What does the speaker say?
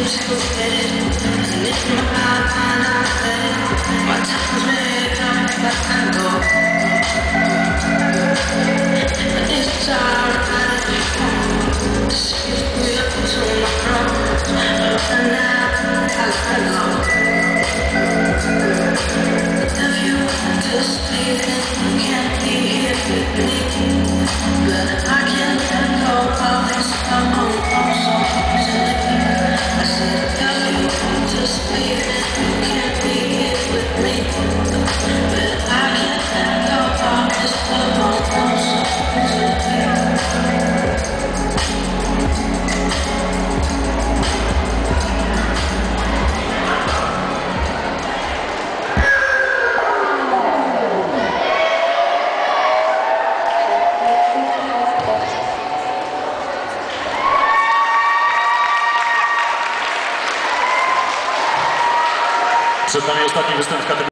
Deus que você Przed nami ostatni występ